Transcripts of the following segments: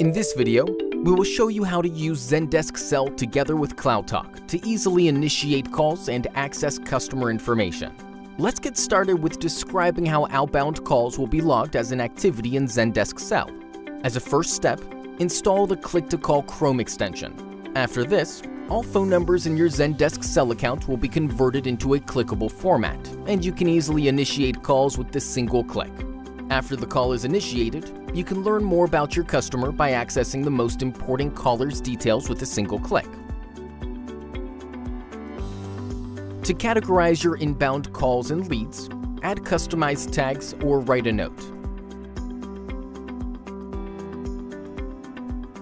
In this video, we will show you how to use Zendesk Sell together with CloudTalk to easily initiate calls and access customer information. Let's get started with describing how outbound calls will be logged as an activity in Zendesk Sell. As a first step, install the Click to Call Chrome extension. After this, all phone numbers in your Zendesk Sell account will be converted into a clickable format, and you can easily initiate calls with this single click. After the call is initiated, you can learn more about your customer by accessing the most important caller's details with a single click. To categorize your inbound calls and leads, add customized tags or write a note.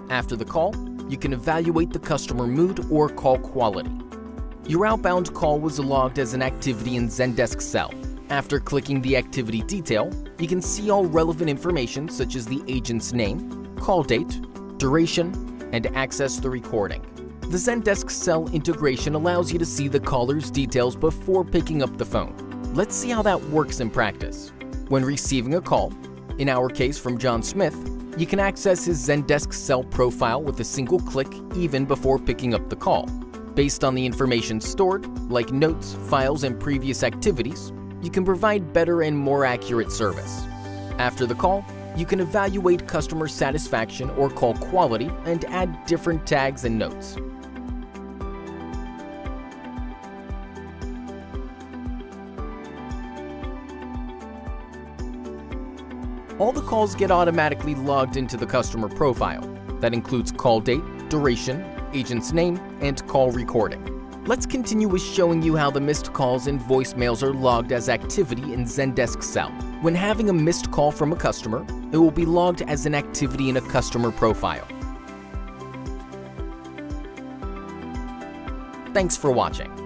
After the call, you can evaluate the customer mood or call quality. Your outbound call was logged as an activity in Zendesk Sell. After clicking the activity detail, you can see all relevant information such as the agent's name, call date, duration, and access the recording. The Zendesk Sell integration allows you to see the caller's details before picking up the phone. Let's see how that works in practice. When receiving a call, in our case from John Smith, you can access his Zendesk Sell profile with a single click even before picking up the call. Based on the information stored, like notes, files, and previous activities, you can provide better and more accurate service. After the call, you can evaluate customer satisfaction or call quality and add different tags and notes. All the calls get automatically logged into the customer profile. That includes call date, duration, agent's name, and call recording. Let's continue with showing you how the missed calls and voicemails are logged as activity in Zendesk Sell. When having a missed call from a customer, it will be logged as an activity in a customer profile. Thanks for watching.